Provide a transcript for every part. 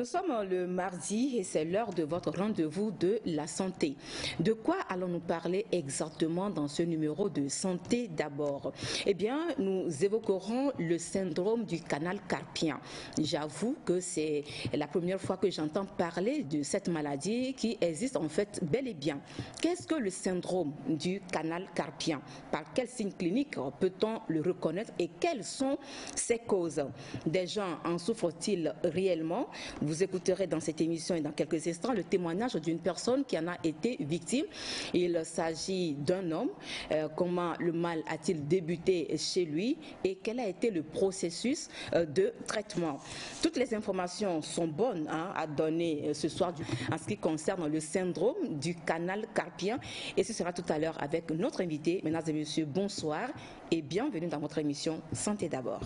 Nous sommes le mardi et c'est l'heure de votre rendez-vous de la santé. De quoi allons-nous parler exactement dans ce numéro de santé d'abord? Eh bien, nous évoquerons le syndrome du canal carpien. J'avoue que c'est la première fois que j'entends parler de cette maladie qui existe en fait bel et bien. Qu'est-ce que le syndrome du canal carpien? Par quels signes cliniques peut-on le reconnaître et quelles sont ses causes? Des gens en souffrent-ils réellement? Vous écouterez dans cette émission et dans quelques instants le témoignage d'une personne qui en a été victime. Il s'agit d'un homme. Euh, comment le mal a-t-il débuté chez lui et quel a été le processus euh, de traitement? Toutes les informations sont bonnes hein, à donner euh, ce soir en ce qui concerne le syndrome du canal carpien. Et ce sera tout à l'heure avec notre invité. Mesdames et messieurs, bonsoir et bienvenue dans votre émission Santé d'abord.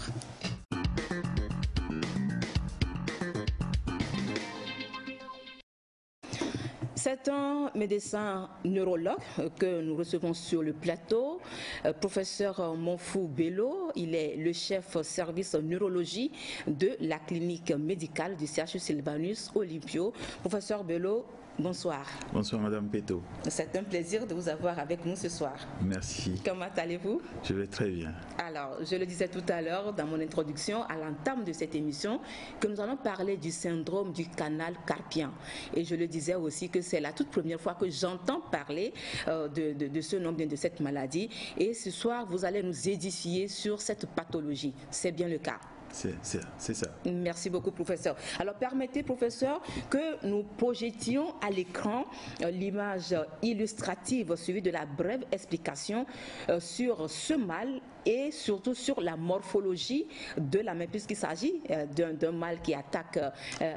C'est un médecin neurologue que nous recevons sur le plateau, euh, professeur Monfou Bello. Il est le chef service neurologie de la clinique médicale du CHU Sylvanus Olympio. Professeur Bello, Bonsoir. Bonsoir Madame Peto. C'est un plaisir de vous avoir avec nous ce soir. Merci. Comment allez-vous? Je vais très bien. Alors, je le disais tout à l'heure dans mon introduction, à l'entame de cette émission, que nous allons parler du syndrome du canal carpien. Et je le disais aussi que c'est la toute première fois que j'entends parler euh, de, de, de, ce nom, de cette maladie. Et ce soir, vous allez nous édifier sur cette pathologie. C'est bien le cas. C'est ça. Merci beaucoup, professeur. Alors, permettez, professeur, que nous projetions à l'écran euh, l'image illustrative suivie de la brève explication euh, sur ce mal et surtout sur la morphologie de la main, puisqu'il s'agit euh, d'un mal qui attaque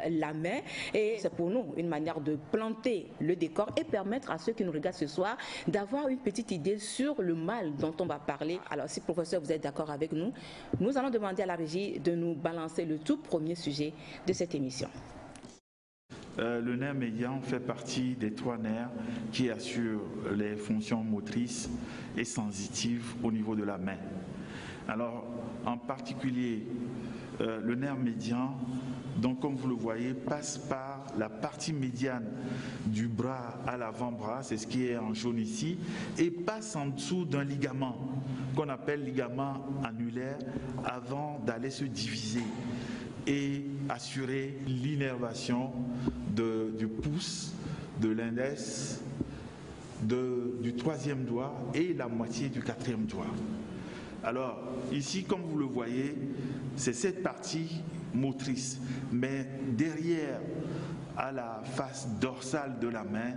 la main. Et c'est pour nous une manière de planter le décor et permettre à ceux qui nous regardent ce soir d'avoir une petite idée sur le mal dont on va parler. Alors, si, professeur, vous êtes d'accord avec nous, nous allons demander à la régie de nous balancer le tout premier sujet de cette émission. Euh, le nerf médian fait partie des trois nerfs qui assurent les fonctions motrices et sensitives au niveau de la main. Alors, en particulier, euh, le nerf médian, donc comme vous le voyez, passe par la partie médiane du bras à l'avant-bras, c'est ce qui est en jaune ici, et passe en dessous d'un ligament qu'on appelle ligament annulaire avant d'aller se diviser et assurer l'innervation du pouce, de l'index, du troisième doigt et la moitié du quatrième doigt. Alors, ici, comme vous le voyez, c'est cette partie motrice. Mais derrière, à la face dorsale de la main,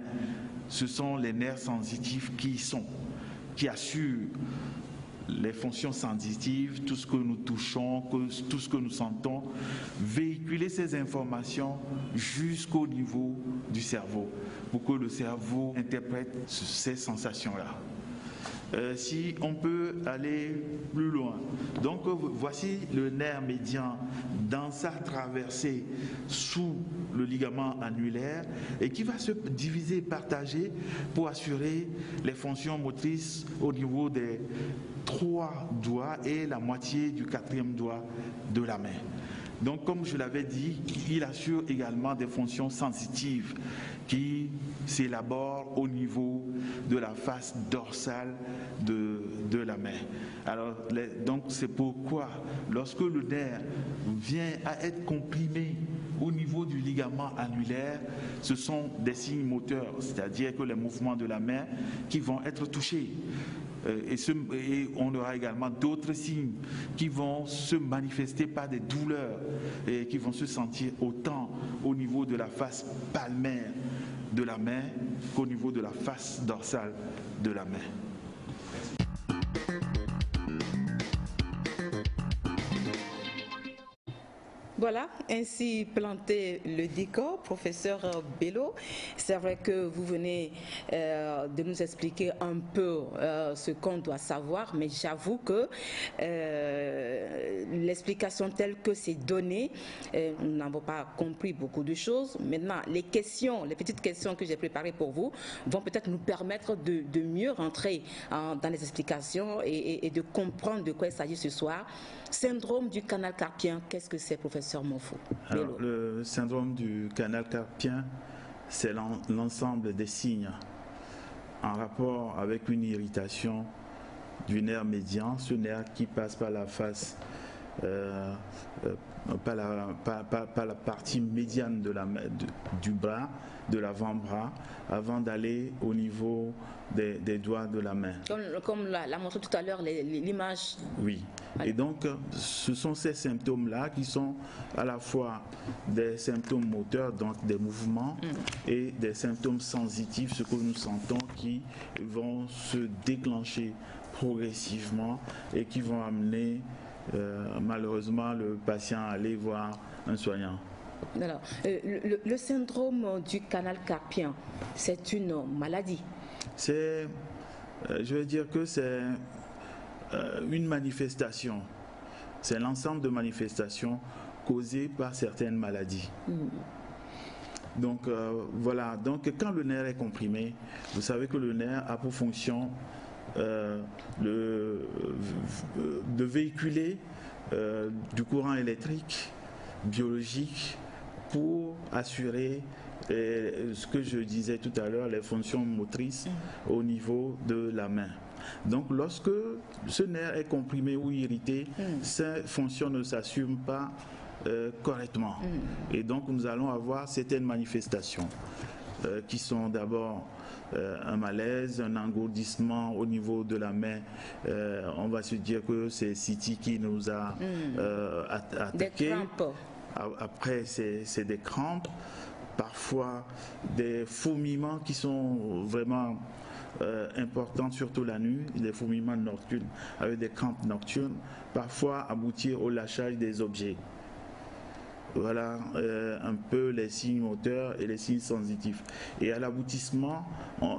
ce sont les nerfs sensitifs qui y sont, qui assurent les fonctions sensitives, tout ce que nous touchons, tout ce que nous sentons, véhiculer ces informations jusqu'au niveau du cerveau, pour que le cerveau interprète ces sensations-là. Euh, si on peut aller plus loin. Donc voici le nerf médian dans sa traversée sous le ligament annulaire et qui va se diviser partager pour assurer les fonctions motrices au niveau des trois doigts et la moitié du quatrième doigt de la main. Donc, comme je l'avais dit, il assure également des fonctions sensitives qui s'élaborent au niveau de la face dorsale de, de la main. Alors, donc, c'est pourquoi, lorsque le nerf vient à être comprimé au niveau du ligament annulaire, ce sont des signes moteurs, c'est-à-dire que les mouvements de la main qui vont être touchés. Euh, et, on aura également d'autres signes qui vont se manifester par des douleurs et qui vont se sentir autant au niveau de la face palmaire de la main qu'au niveau de la face dorsale de la main. Voilà, ainsi planté le décor, professeur Bello. C'est vrai que vous venez euh, de nous expliquer un peu euh, ce qu'on doit savoir, mais j'avoue que euh, l'explication telle que c'est donné, nous n'avons pas compris beaucoup de choses. Maintenant, les questions, les petites questions que j'ai préparées pour vous vont peut-être nous permettre de, mieux rentrer dans les explications et de comprendre de quoi il s'agit ce soir. Syndrome du canal carpien, qu'est-ce que c'est, professeur? Mofo. le syndrome du canal carpien, c'est l'ensemble des signes en rapport avec une irritation du nerf médian, ce nerf qui passe par la face, euh, euh, par, la, partie médiane de la, du bras, de l'avant-bras, avant d'aller au niveau des, doigts de la main. Comme, l'a montré tout à l'heure l'image. Oui. Et donc, ce sont ces symptômes-là qui sont à la fois des symptômes moteurs, donc des mouvements, mm. et des symptômes sensitifs, ce que nous sentons qui vont se déclencher progressivement et qui vont amener euh, malheureusement le patient à aller voir un soignant. Alors, euh, le, syndrome du canal carpien, c'est une maladie C'est, euh, je veux dire que c'est une manifestation. C'est l'ensemble de manifestations causées par certaines maladies. Hmm. Donc voilà, donc quand le nerf est comprimé, vous savez que le nerf a pour fonction euh, le, de véhiculer euh, du courant électrique, biologique, pour assurer euh, ce que je disais tout à l'heure, les fonctions motrices mm. au niveau de la main. Donc lorsque ce nerf est comprimé ou irrité, mm. ces fonctions ne s'assument pas correctement. Mm. Et donc nous allons avoir certaines manifestations qui sont d'abord euh, un malaise, un engourdissement au niveau de la main. Euh, on va se dire que c'est City qui nous a euh, attaqué. Après, c'est des crampes, parfois des fourmillements qui sont vraiment importants, surtout la nuit, des fourmillements nocturnes avec des crampes nocturnes, parfois aboutir au lâchage des objets. Voilà euh, un peu les signes moteurs et les signes sensitifs. Et à l'aboutissement,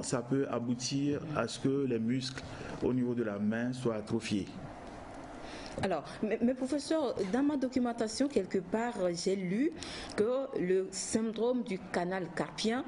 ça peut aboutir à ce que les muscles au niveau de la main soient atrophiés. Alors, mais, professeur, dans ma documentation, quelque part, j'ai lu que le syndrome du canal carpien,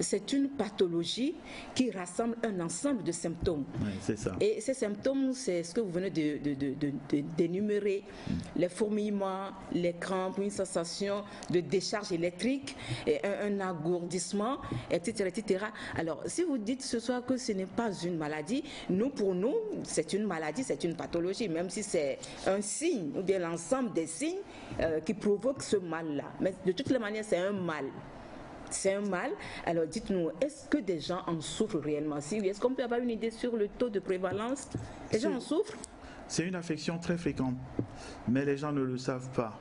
c'est une pathologie qui rassemble un ensemble de symptômes. Oui, c'est ça. Et ces symptômes, c'est ce que vous venez d'énumérer. De, mm. Les fourmillements, les crampes, une sensation de décharge électrique, et un, un agourdissement, etc., etc. Alors, si vous dites ce soir que ce n'est pas une maladie, nous, pour nous, c'est une maladie, c'est une pathologie, même si c'est un signe, ou bien l'ensemble des signes euh, qui provoquent ce mal-là. Mais de toutes les manières, c'est un mal. C'est un mal. Alors dites-nous, est-ce que des gens en souffrent réellement? Si est-ce qu'on peut avoir une idée sur le taux de prévalence? Les gens en souffrent? C'est une affection très fréquente, mais les gens ne le savent pas.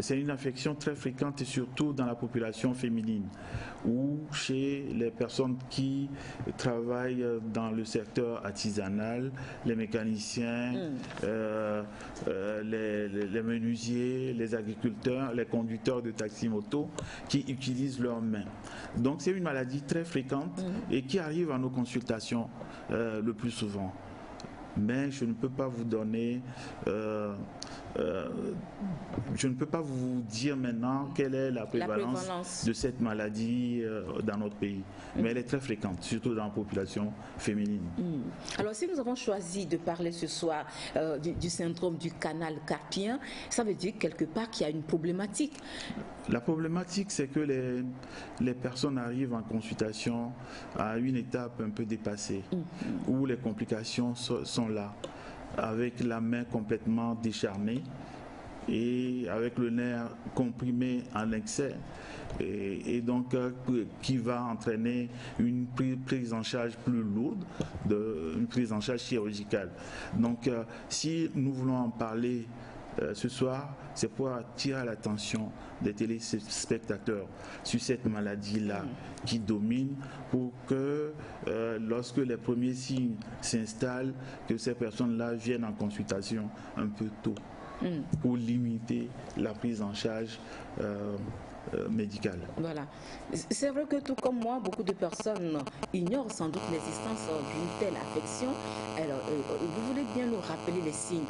C'est une infection très fréquente et surtout dans la population féminine ou chez les personnes qui travaillent dans le secteur artisanal, les mécaniciens, mm. euh, euh, les, menuisiers, les agriculteurs, les conducteurs de taxi-moto qui utilisent leurs mains. Donc c'est une maladie très fréquente mm. et qui arrive à nos consultations euh, le plus souvent mais je ne peux pas vous donner, euh, euh, je ne peux pas vous dire maintenant quelle est la prévalence, de cette maladie euh, dans notre pays. Mm. Mais elle est très fréquente, surtout dans la population féminine. Mm. Alors si nous avons choisi de parler ce soir du, syndrome du canal carpien, ça veut dire quelque part qu'il y a une problématique. La problématique, c'est que les, les personnes arrivent en consultation à une étape un peu dépassée, mm. où les complications sont là, avec la main complètement décharnée et avec le nerf comprimé en excès. Et, donc euh, qui va entraîner une prise en charge plus lourde, de, une prise en charge chirurgicale. Donc euh, si nous voulons en parler euh, ce soir, c'est pour attirer l'attention des téléspectateurs sur cette maladie-là mm. qui domine pour que euh, lorsque les premiers signes s'installent, que ces personnes-là viennent en consultation un peu tôt mm. pour limiter la prise en charge. Euh, médicale. Voilà. C'est vrai que tout comme moi, beaucoup de personnes ignorent sans doute l'existence d'une telle affection. Alors, vous voulez bien nous rappeler les signes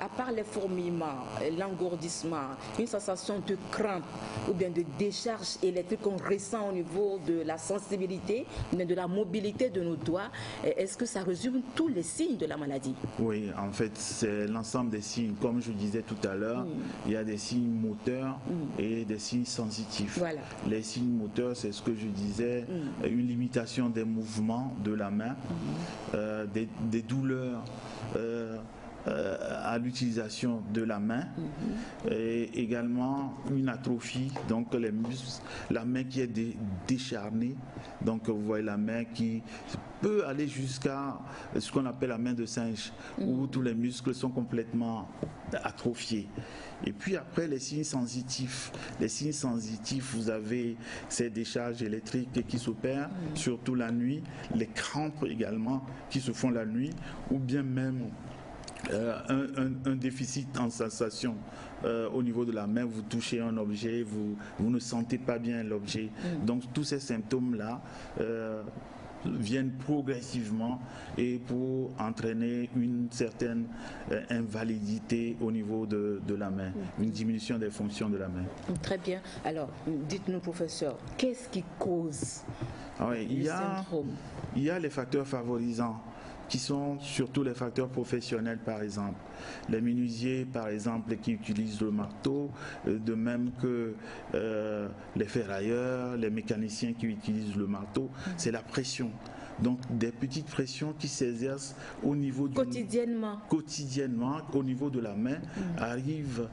À part les fourmillements, l'engourdissement, une sensation de crampe ou bien de décharge électrique qu'on ressent au niveau de la sensibilité, de la mobilité de nos doigts, est-ce que ça résume tous les signes de la maladie? Oui, en fait, c'est l'ensemble des signes. Comme je disais tout à l'heure, il y a des signes moteurs et des signes Les signes moteurs, c'est ce que je disais, une limitation des mouvements de la main, euh, des, douleurs. Euh, euh, à l'utilisation de la main et également une atrophie, donc les muscles, la main qui est décharnée, donc vous voyez la main qui peut aller jusqu'à ce qu'on appelle la main de singe, où tous les muscles sont complètement atrophiés. Et puis après, les signes sensitifs. Les signes sensitifs, vous avez ces décharges électriques qui s'opèrent, surtout la nuit, les crampes également qui se font la nuit, ou bien même euh, un, déficit en sensation euh, au niveau de la main, vous touchez un objet, vous, vous ne sentez pas bien l'objet. Donc tous ces symptômes-là euh, viennent progressivement et pour entraîner une certaine invalidité au niveau de, de, la main, mm. une diminution des fonctions de la main. Très bien. Alors, dites-nous, professeur, qu'est-ce qui cause ah il y a, syndrome? Il y a les facteurs favorisants qui sont surtout les facteurs professionnels, par exemple. Les menuisiers, par exemple, qui utilisent le marteau, euh, de même que euh, les ferrailleurs, les mécaniciens qui utilisent le marteau, c'est la pression. Donc des petites pressions qui s'exercent au niveau du quotidiennement. Quotidiennement, au niveau de la main, mm. arrivent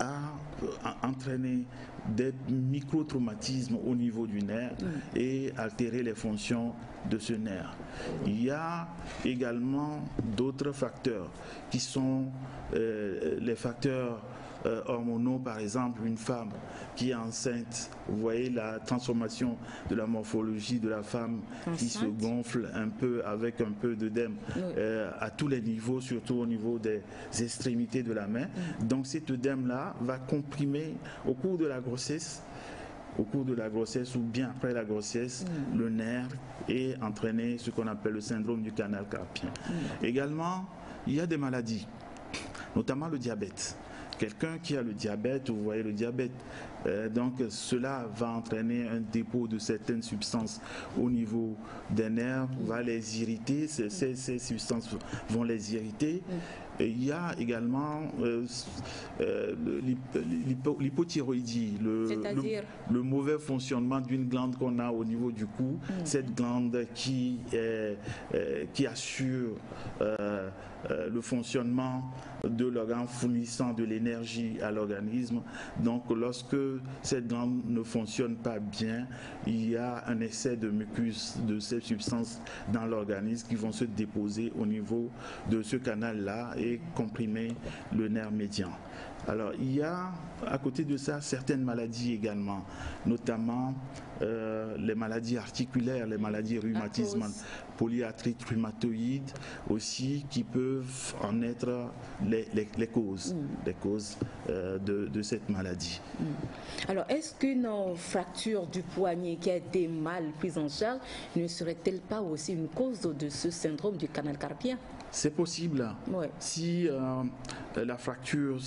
à, entraîner des micro-traumatismes au niveau du nerf et altérer les fonctions de ce nerf. Il y a également d'autres facteurs qui sont euh, les facteurs euh, hormonaux, par exemple, une femme qui est enceinte, vous voyez la transformation de la morphologie de la femme qui se gonfle un peu avec un peu d'œdème euh, à tous les niveaux, surtout au niveau des extrémités de la main. Mm. Donc cet œdème-là va comprimer au cours de la grossesse au cours de la grossesse ou bien après la grossesse, mm. le nerf et entraîner ce qu'on appelle le syndrome du canal carpien. Mm. Également, il y a des maladies, notamment le diabète. Quelqu'un qui a le diabète, vous voyez le diabète, euh, donc cela va entraîner un dépôt de certaines substances au niveau des nerfs, va les irriter, ces, ces substances vont les irriter. Il y a également euh, euh, l'hypothyroïdie, le, mauvais fonctionnement d'une glande qu'on a au niveau du cou, mm. cette glande qui, qui assure le fonctionnement de l'organe fournissant de l'énergie à l'organisme. Donc lorsque cette glande ne fonctionne pas bien, il y a un excès de mucus de ces substances dans l'organisme qui vont se déposer au niveau de ce canal-là et comprimer le nerf médian. Alors, il y a à côté de ça certaines maladies également, notamment euh, les maladies articulaires, les maladies rhumatismales, polyarthrite rhumatoïde aussi, qui peuvent en être les, causes, les causes mm. euh, de, cette maladie. Mm. Alors, est-ce qu'une fracture du poignet qui a été mal prise en charge ne serait-elle pas aussi une cause de ce syndrome du canal carpien? C'est possible. Si euh, la fracture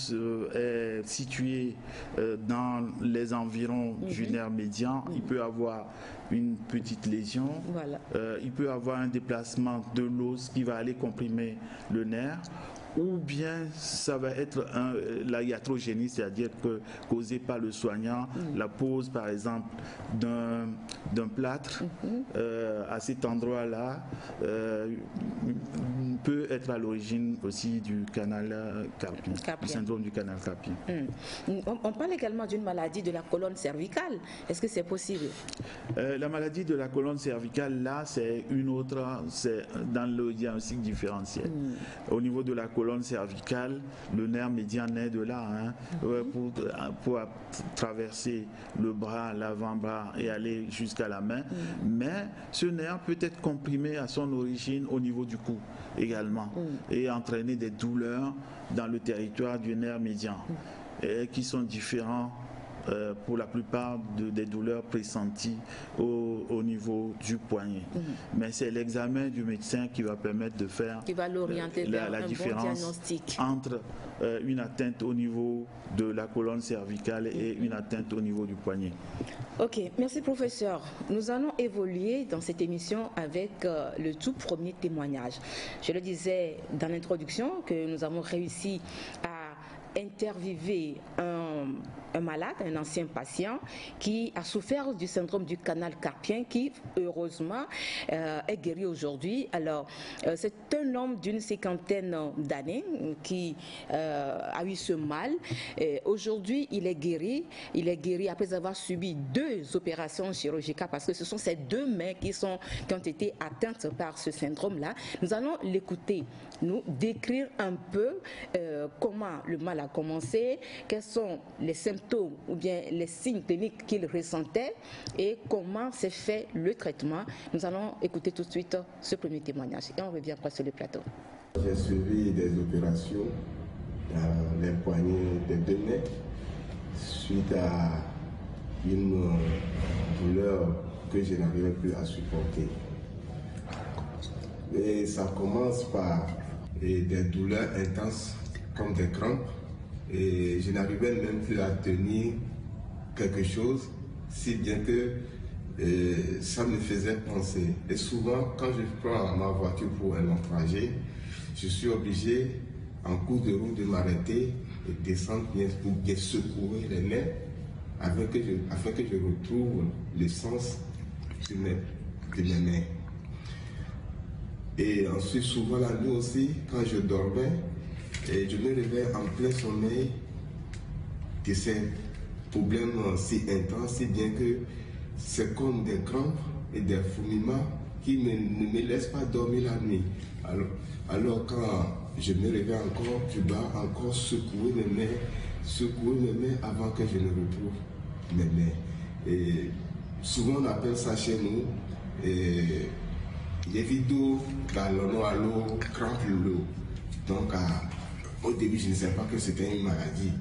est située euh, dans les environs du mhm. nerf médian, il peut avoir une petite lésion. Euh, il peut avoir un déplacement de l'os qui va aller comprimer le nerf ou bien ça va être un, la iatrogénie, c'est-à-dire que causée par le soignant, mm. la pose par exemple d'un plâtre mm-hmm. euh, à cet endroit-là euh, peut être à l'origine aussi du canal carpien, du syndrome du canal carpien. Mm. On, parle également d'une maladie de la colonne cervicale. Est-ce que c'est possible? Euh, La maladie de la colonne cervicale, là, c'est une autre, c'est dans le diagnostic différentiel. Mm. Au niveau de la colonne cervicale, le nerf médian est de là, hein, pour, pour, traverser le bras, l'avant-bras et aller jusqu'à la main. Mm. Mais ce nerf peut être comprimé à son origine au niveau du cou également mm. et entraîner des douleurs dans le territoire du nerf médian et qui sont différents euh, pour la plupart des douleurs pressenties au, niveau du poignet. Mhm. Mais c'est l'examen du médecin qui va permettre de faire qui va l'orienter la, la différence entre euh, une atteinte au niveau de la colonne cervicale et une atteinte au niveau du poignet. Ok, merci professeur. Nous allons évoluer dans cette émission avec euh, le tout premier témoignage. Je le disais dans l'introduction que nous avons réussi à interviewer un un malade, un ancien patient qui a souffert du syndrome du canal carpien qui, heureusement, euh, est guéri aujourd'hui. Alors, euh, c'est un homme d'une cinquantaine d'années qui euh, a eu ce mal. Aujourd'hui, il est guéri. Il est guéri après avoir subi deux opérations chirurgicales parce que ce sont ces deux mains qui, sont, qui ont été atteintes par ce syndrome-là. Nous allons l'écouter, nous décrire un peu comment le mal a commencé, quels sont les symptômes ou bien les signes cliniques qu'il ressentait et comment s'est fait le traitement. Nous allons écouter tout de suite ce premier témoignage et on revient après sur le plateau. J'ai suivi des opérations dans les poignets des deux mains suite à une douleur que je n'arrivais plus à supporter. Et ça commence par des douleurs intenses comme des crampes et je n'arrivais même plus à tenir quelque chose, si bien que euh, ça me faisait penser. Et souvent, quand je prends ma voiture pour un long trajet, je suis obligé, en cours de route, de m'arrêter et descendre bien pour bien secourir les mains afin que je, afin que je retrouve le sens de mes, de mes mains. Et ensuite, souvent la nuit aussi, quand je dormais, et je me réveille en plein sommeil de ces problèmes si intenses, si bien que c'est comme des crampes et des fourmillements qui ne me laissent pas dormir la nuit. Alors, alors quand je me réveille encore, je dois encore secouer mes mains, secouer mes mains avant que je ne retrouve mes mains. Et souvent on appelle ça chez nous les vidéos dans l'eau à l'eau, crampe l'eau. Donc au début, je ne savais pas que c'était une maladie.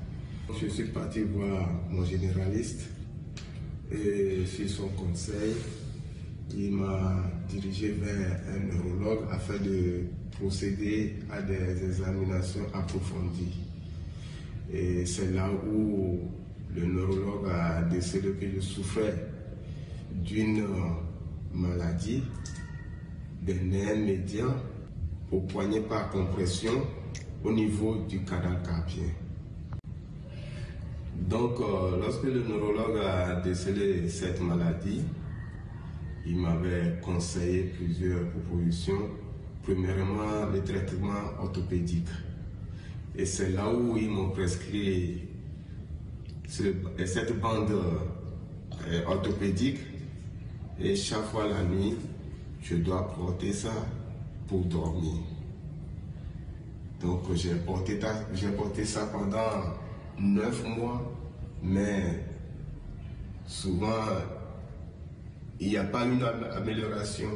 Je suis parti voir mon généraliste et sur son conseil, il m'a dirigé vers un neurologue afin de procéder à des examinations approfondies. Et c'est là où le neurologue a décidé que je souffrais d'une maladie des nerfs médians au poignet par compression au niveau du canal carpien. Donc, euh, lorsque le neurologue a décelé cette maladie, il m'avait conseillé plusieurs propositions. Premièrement, le traitement orthopédique. Et c'est là où ils m'ont prescrit cette bande euh, orthopédique. Et chaque fois la nuit, je dois porter ça pour dormir. Donc j'ai porté, porté ça pendant neuf mois, mais souvent il n'y a pas une amélioration.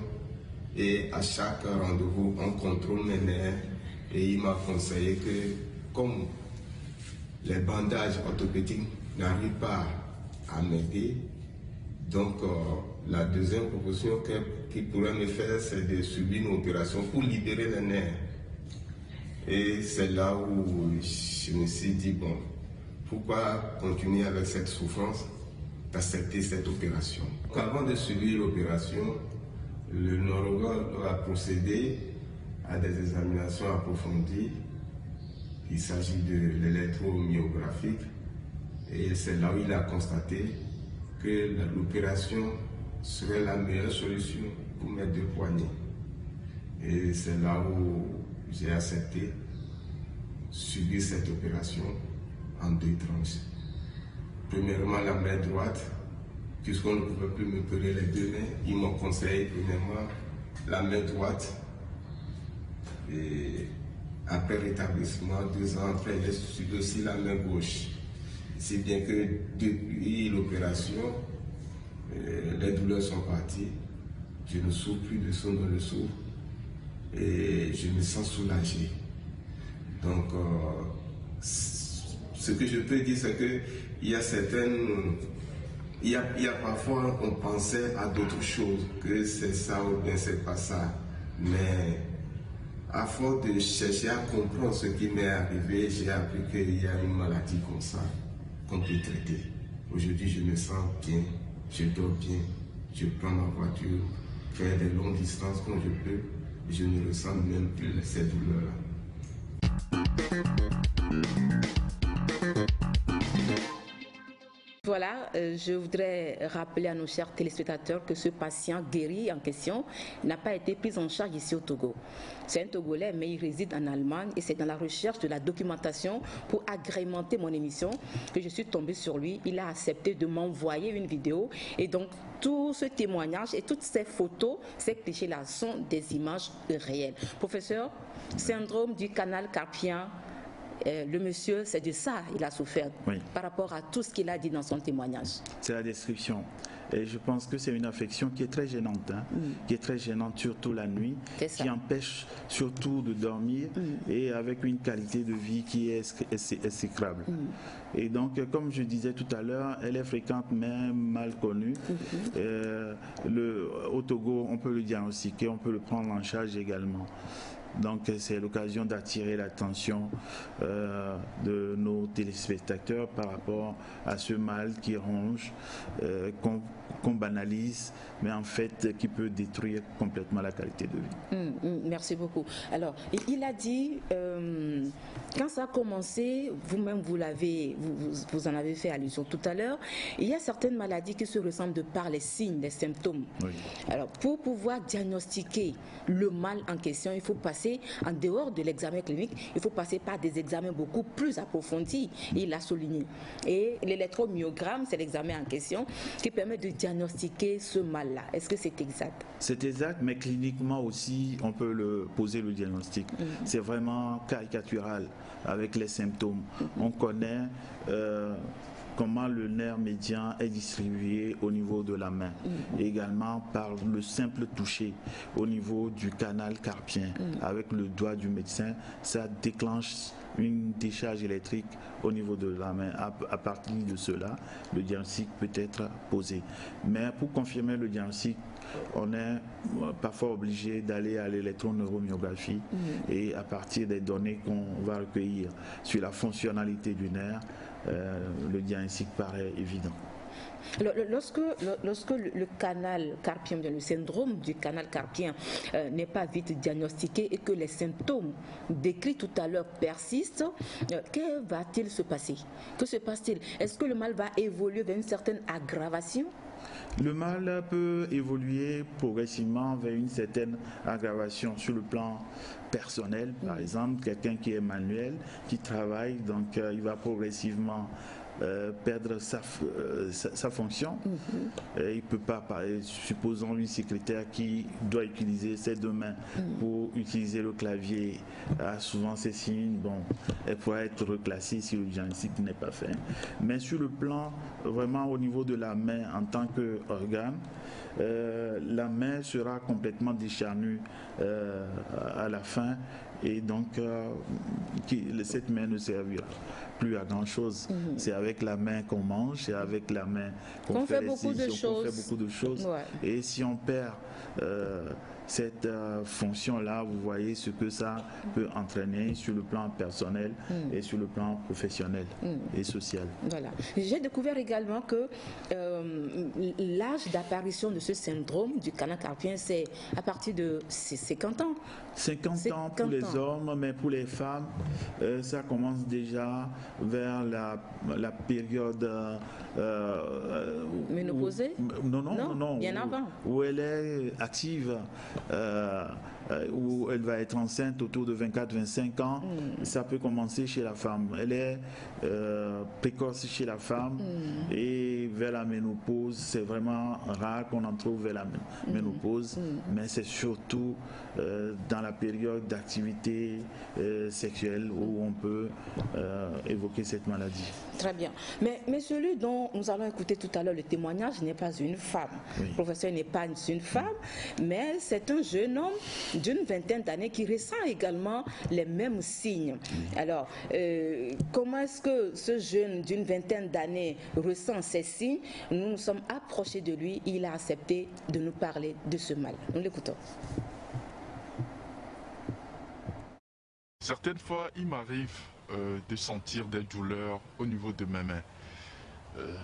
Et à chaque rendez-vous, on contrôle mes nerfs et il m'a conseillé que comme les bandages orthopédiques n'arrivent pas à m'aider, donc euh, la deuxième proposition qu'il pourrait me faire, c'est de subir une opération pour libérer les nerfs. Et c'est là où je me suis dit, bon, pourquoi continuer avec cette souffrance d'accepter cette opération? Avant de subir l'opération, le neurologue a procédé à des examinations approfondies. Il s'agit de l'électromyographique et c'est là où il a constaté que l'opération serait la meilleure solution pour mes deux poignets. Et c'est là où j'ai accepté subir cette opération en deux tranches. Premièrement, la main droite, puisqu'on ne pouvait plus me peler les deux mains, ils m'ont conseillé premièrement la main droite. Et après rétablissement, deux ans après, j'ai subi aussi la main gauche. Si bien que depuis l'opération, euh, les douleurs sont parties. Je ne souffre plus de son dans le souffle et je me sens soulagé. Donc, euh, ce que je peux dire, c'est que il y a certaines. Il y a, il y a parfois, on pensait à d'autres choses, que c'est ça ou bien c'est pas ça. Mais à force de chercher à comprendre ce qui m'est arrivé, j'ai appris qu'il y a une maladie comme ça qu'on peut traiter. Aujourd'hui, je me sens bien, je dors bien, je prends ma voiture, faire des longues distances quand je peux, je ne ressens même plus ces douleurs-là. Voilà, euh, je voudrais rappeler à nos chers téléspectateurs que ce patient guéri en question n'a pas été pris en charge ici au Togo. C'est un Togolais, mais il réside en Allemagne et c'est dans la recherche de la documentation pour agrémenter mon émission que je suis tombée sur lui. Il a accepté de m'envoyer une vidéo et donc tout ce témoignage et toutes ces photos, ces clichés-là sont des images réelles. Professeur, syndrome du canal carpien, euh, le monsieur, c'est de ça il a souffert par rapport à tout ce qu'il a dit dans son témoignage. C'est la description. Et je pense que c'est une affection qui est très gênante, hein, mm. qui est très gênante surtout la nuit, qui empêche surtout de dormir mm. et avec une qualité de vie qui est exécrable. Mm. Et donc, comme je disais tout à l'heure, elle est fréquente mais mal connue. Mm-hmm. Euh, le, au Togo, on peut le diagnostiquer, on peut le prendre en charge également. Donc c'est l'occasion d'attirer l'attention euh, de nos téléspectateurs par rapport à ce mal qui ronge, euh, qu'on banalise, mais en fait qui peut détruire complètement la qualité de vie. Hum, hum, merci beaucoup. Alors, il a dit, euh, quand ça a commencé, vous-même vous l'avez, vous, en avez fait allusion tout à l'heure, il y a certaines maladies qui se ressemblent de par les signes, les symptômes. Alors, pour pouvoir diagnostiquer le mal en question, il faut passer en dehors de l'examen clinique, il faut passer par des examens beaucoup plus approfondis. Il l'a souligné. Et l'électromyogramme, c'est l'examen en question qui permet de diagnostiquer ce mal-là. Est-ce que c'est exact? C'est exact, mais cliniquement aussi, on peut le poser le diagnostic. Mm-hmm. C'est vraiment caricatural avec les symptômes. On connaît euh, comment le nerf médian est distribué au niveau de la main. Mm. Également par le simple toucher au niveau du canal carpien mm. avec le doigt du médecin, ça déclenche une décharge électrique au niveau de la main. À, partir de cela, le diagnostic peut être posé. Mais pour confirmer le diagnostic, on est parfois obligé d'aller à l'électronneuromyographie mm. et à partir des données qu'on va recueillir sur la fonctionnalité du nerf, euh, le diagnostic paraît évident. lorsque, lorsque le, canal carpien, le syndrome du canal carpien euh, n'est pas vite diagnostiqué et que les symptômes décrits tout à l'heure persistent, euh, que va-t-il se passer? Que se passe-t-il? Est-ce que le mal va évoluer vers une certaine aggravation? Le mal peut évoluer progressivement vers une certaine aggravation sur le plan personnel. Par mm. exemple, quelqu'un qui est manuel, qui travaille, donc euh, il va progressivement euh, perdre sa, euh, sa, fonction. Mhm. il ne peut pas, supposons une secrétaire qui doit utiliser ses deux mains mhm. pour utiliser le clavier, a souvent ces signes, bon, elle pourrait être reclassée si le diagnostic n'est pas fait. Mais sur le plan, vraiment au niveau de la main en tant qu'organe, euh, la main sera complètement décharnue à la fin et donc cette main ne servira plus à grand chose. Mhm. C'est avec la main qu'on mange, c'est avec la main qu'on fait, beaucoup de choses. fait beaucoup de choses. Et si on perd euh, cette euh, fonction-là, vous voyez ce que ça peut entraîner sur le plan personnel mm. et sur le plan professionnel mm. et social. Voilà. J'ai découvert également que euh, l'âge d'apparition de ce syndrome du canal carpien, c'est à partir de 50 ans. 50 ans pour les hommes, mais pour les femmes, euh, ça commence déjà vers la, la période... Ménopausée? non, non, non, non, Bien avant. Où elle est active. Euh, euh, où elle va être enceinte autour de 24-25 ans, mm. ça peut commencer chez la femme. Elle est euh, précoce chez la femme mm. et vers la ménopause, c'est vraiment rare qu'on en trouve vers la mm. ménopause, mais c'est surtout dans la période d'activité sexuelle où on peut évoquer cette maladie. Très bien. Mais, mais celui dont nous allons écouter tout à l'heure, le témoignage n'est pas une femme. Le professeur n'est pas une femme, mais c'est un jeune homme d'une vingtaine d'années qui ressent également les mêmes signes. Alors, euh, comment est-ce que ce jeune d'une vingtaine d'années ressent ces signes? Nous nous sommes approchés de lui, il a accepté de nous parler de ce mal. Nous l'écoutons. Certaines fois, il m'arrive euh, de sentir des douleurs au niveau de mes mains. Euh,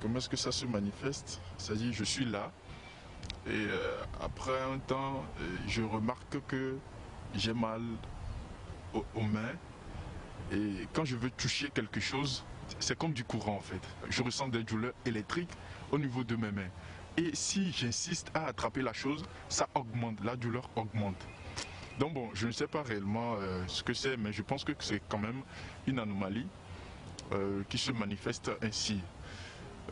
comment est-ce que ça se manifeste? C'est-à-dire, je suis là et euh, après un temps, je remarque que j'ai mal aux, mains et quand je veux toucher quelque chose, c'est comme du courant en fait. Je ressens des douleurs électriques au niveau de mes mains. Et si j'insiste à attraper la chose, ça augmente, la douleur augmente. Donc bon, je ne sais pas réellement euh, ce que c'est, mais je pense que c'est quand même une anomalie euh, qui se manifeste ainsi.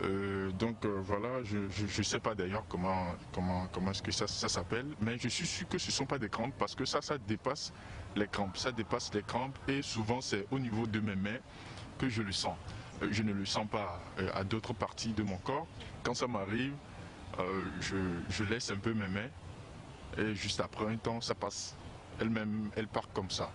Euh, donc voilà, je ne sais pas d'ailleurs comment, comment, comment est-ce que ça, s'appelle, mais je suis sûr que ce ne sont pas des crampes parce que ça, ça dépasse les crampes. Ça dépasse les crampes et souvent c'est au niveau de mes mains que je le sens. je ne le sens pas à d'autres parties de mon corps. Quand ça m'arrive, je, je laisse un peu mes mains et juste après un temps, ça passe elle-même, elle part comme ça.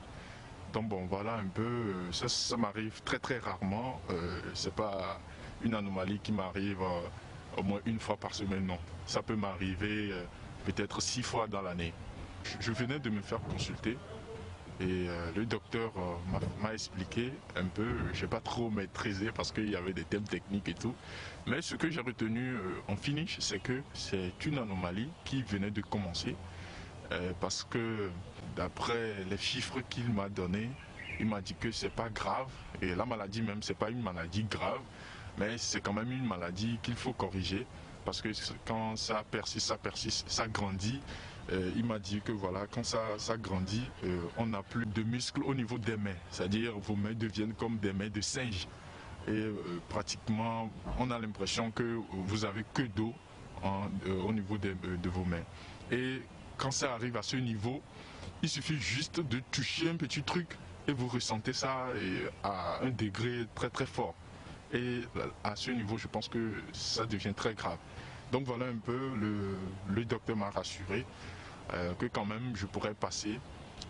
Donc bon, voilà un peu, euh, ça, ça m'arrive très très rarement. Euh, c'est pas une anomalie qui m'arrive euh, au moins une fois par semaine, non. Ça peut m'arriver peut-être six fois dans l'année. Je venais de me faire consulter et le docteur m'a expliqué un peu, je n'ai pas trop maîtrisé parce qu'il y avait des thèmes techniques et tout. Mais ce que j'ai retenu en finish, c'est que c'est une anomalie qui venait de commencer parce que D'après les chiffres qu'il m'a donnés, il m'a dit que c'est pas grave. Et la maladie même, c'est pas une maladie grave, mais c'est quand même une maladie qu'il faut corriger. Parce que quand ça persiste, ça persiste, ça grandit. Euh, il m'a dit que voilà, quand ça, grandit, euh, on n'a plus de muscles au niveau des mains. C'est-à-dire vos mains deviennent comme des mains de singe. Et euh, pratiquement, on a l'impression que vous avez que d'eau au niveau de, de vos mains. Et quand ça arrive à ce niveau, il suffit juste de toucher un petit truc et vous ressentez ça à un degré très très fort. Et à ce niveau, je pense que ça devient très grave. Donc voilà un peu, le, docteur m'a rassuré euh, que quand même je pourrais passer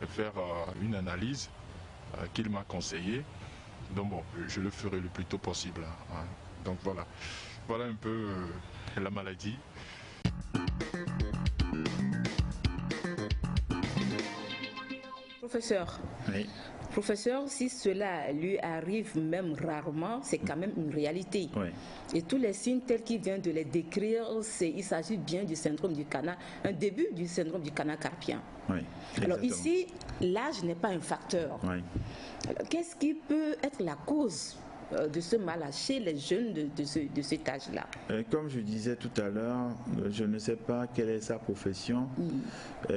et faire euh, une analyse euh, qu'il m'a conseillé. Donc bon, je le ferai le plus tôt possible. Hein. Donc voilà, voilà un peu la maladie. Professeur, professeur, si cela lui arrive même rarement, c'est quand même une réalité. Et tous les signes tels qu'il vient de les décrire, il s'agit bien du syndrome du canal, un début du syndrome du canal carpien. Alors ici, l'âge n'est pas un facteur. Qu'est-ce qui peut être la cause de ce mal chez les jeunes de, de, cet âge-là euh, Comme je disais tout à l'heure, euh, je ne sais pas quelle est sa profession, mm.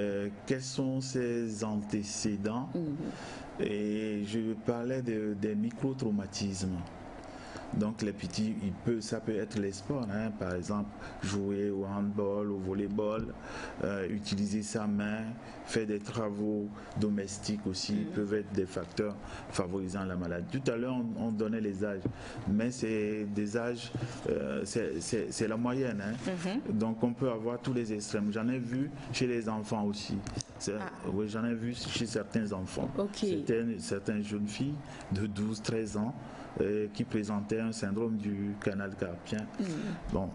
quels sont ses antécédents, mm. et je parlais des micro-traumatismes. Donc les petits, il peut, ça peut être les sports, hein. par exemple jouer au handball, au volleyball, euh, utiliser sa main, faire des travaux domestiques aussi, mm-hmm. peuvent être des facteurs favorisant la maladie. Tout à l'heure, on, donnait les âges, mais c'est des âges, euh, c'est la moyenne. Hein. Mm-hmm. Donc on peut avoir tous les extrêmes. J'en ai vu chez les enfants aussi. Ah. Oui, j'en ai vu chez certains enfants. Certaines, certaines jeunes filles de 12-13 ans euh, qui présentait un syndrome du canal carpien. Mm. Bon,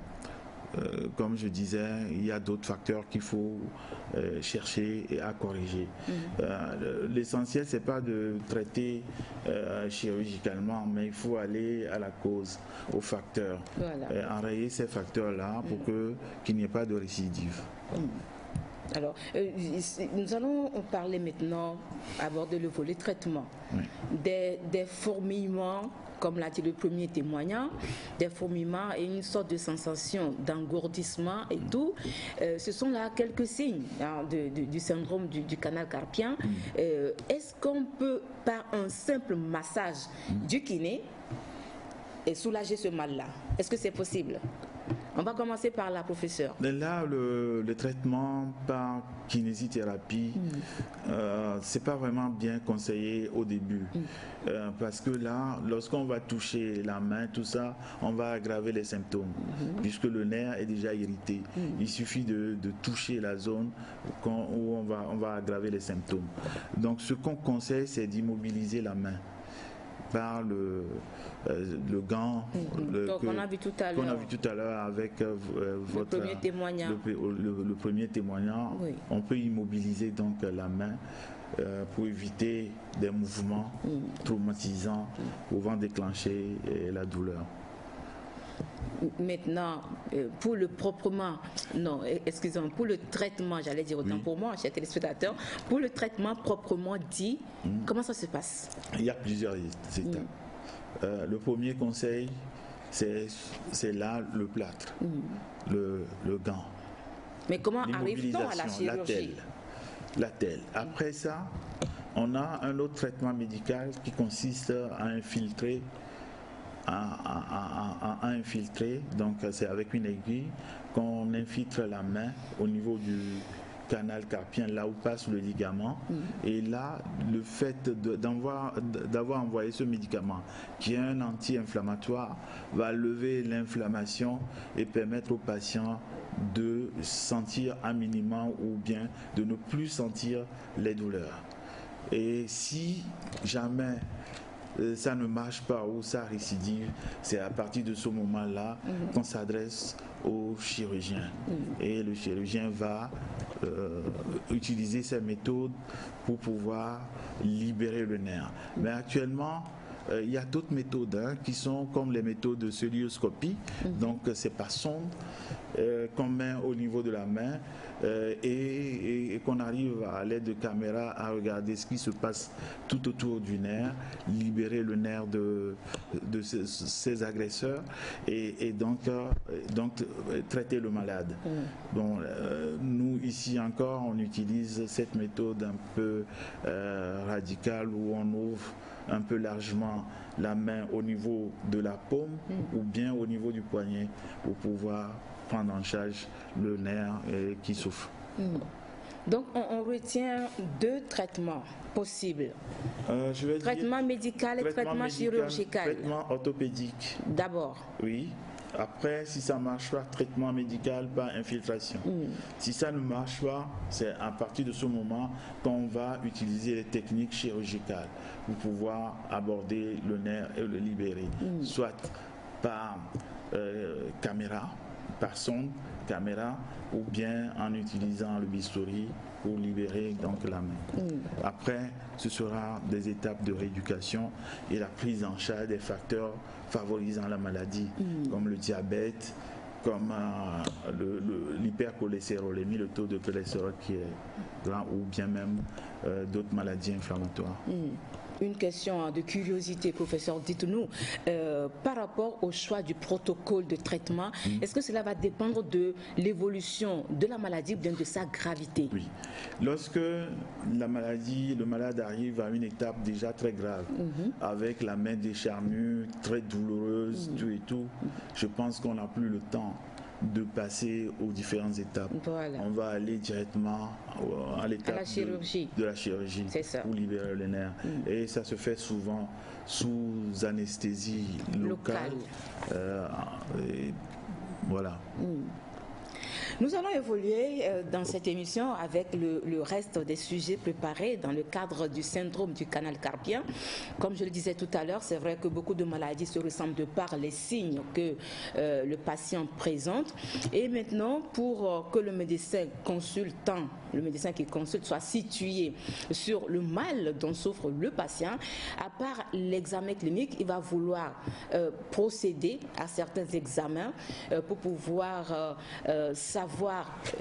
euh, comme je disais, il y a d'autres facteurs qu'il faut euh, chercher et à corriger. Mm. L'essentiel, c'est pas de traiter chirurgicalement, mais il faut aller à la cause, aux facteurs, enrayer ces facteurs-là pour mm. que qu'il n'y ait pas de récidive. Alors, nous allons parler maintenant, aborder le volet traitement. Des, des fourmillements comme l'a dit le premier témoignant, des fourmillements et une sorte de sensation d'engourdissement et tout. Euh, ce sont là quelques signes hein, du syndrome du, canal carpien. Euh, est-ce qu'on peut, par un simple massage du kiné, soulager ce mal-là? Est-ce que c'est possible? On va commencer par la professeure. Là, le, traitement par kinésithérapie, mm. euh, c'est pas vraiment bien conseillé au début. Mm. Euh, parce que là, lorsqu'on va toucher la main, tout ça, on va aggraver les symptômes, mm-hmm. puisque le nerf est déjà irrité. Mm. Il suffit de, toucher la zone où on va, on va aggraver les symptômes. Donc, ce qu'on conseille, c'est d'immobiliser la main par le, euh, le gant mm-hmm. qu'on a vu tout à l'heure. avec euh, euh, votre le premier témoignant. Le, premier témoignant, on peut immobiliser donc la main pour éviter des mouvements mm. traumatisants pouvant déclencher la douleur maintenant, euh, pour le proprement, non, eh, excusez-moi, pour le traitement, j'allais dire autant pour moi, chers téléspectateurs, pour le traitement proprement dit, hmm. comment ça se passe? Il y a plusieurs étapes. Hmm. Euh, le premier conseil, c'est là le plâtre, hmm. le, le, gant. Mais comment arrive-t-on à la chirurgie? La telle. Après ça, on a un autre traitement médical qui consiste à infiltrer à, infiltrer. Donc c'est avec une aiguille qu'on infiltre la main au niveau du canal carpien, là où passe le ligament. Mm. Et là, le fait d'avoir envoyé ce médicament, qui est un anti-inflammatoire, va lever l'inflammation et permettre au patient de sentir un minimum ou bien de ne plus sentir les douleurs. Et si jamais euh, ça ne marche pas ou ça récidive, c'est à partir de ce moment-là mhm. qu'on s'adresse au chirurgien. Mhm. Et le chirurgien va euh, utiliser ces méthodes pour pouvoir libérer le nerf. Mais actuellement, euh, il y a d'autres méthodes hein, qui sont comme les méthodes de célioscopie. Mhm. Donc, c'est pas sonde qu'on met au niveau de la main. Euh, et, qu'on arrive à l'aide de caméras à regarder ce qui se passe tout autour du nerf, libérer le nerf de, de ces, agresseurs et, donc, euh, donc traiter le malade. Mm. Bon, euh, nous ici encore, on utilise cette méthode un peu radicale où on ouvre un peu largement la main au niveau de la paume mm. ou bien au niveau du poignet pour pouvoir prendre en charge le nerf euh, qui souffre. Hmm. Donc on, retient deux traitements possibles. Euh, je traitement médical et traitement, chirurgical. Traitement orthopédique. D'abord. Oui. Après, si ça ne marche pas, traitement médical par infiltration. Hmm. Si ça ne marche pas, c'est à partir de ce moment qu'on va utiliser les techniques chirurgicales pour pouvoir aborder le nerf et le libérer. Hmm. Soit par euh, caméra, par son caméra ou bien en utilisant le bistouri pour libérer donc la main. Mm. Après, ce sera des étapes de rééducation et la prise en charge des facteurs favorisant la maladie, mm. comme le diabète, comme euh, l'hypercholestérolémie, le, taux de cholestérol qui est grand, ou bien même euh, d'autres maladies inflammatoires. Mm une question de curiosité, professeur. Dites-nous, euh, par rapport au choix du protocole de traitement, mm. est-ce que cela va dépendre de l'évolution de la maladie ou bien de sa gravité? Oui. Lorsque la maladie, le malade arrive à une étape déjà très grave, mm-hmm. avec la main décharnue, très douloureuse, mm. tout et tout, je pense qu'on n'a plus le temps de passer aux différentes étapes. On va aller directement à l'étape de, la chirurgie pour libérer les nerfs. Mm. Et ça se fait souvent sous anesthésie locale. Euh, voilà. Mm. Nous allons évoluer euh, dans cette émission avec le, reste des sujets préparés dans le cadre du syndrome du canal carpien. Comme je le disais tout à l'heure, c'est vrai que beaucoup de maladies se ressemblent de par les signes que euh, le patient présente. Et maintenant, pour euh, que le médecin consultant, le médecin qui consulte soit situé sur le mal dont souffre le patient, à part l'examen clinique, il va vouloir procéder à certains examens pour pouvoir savoir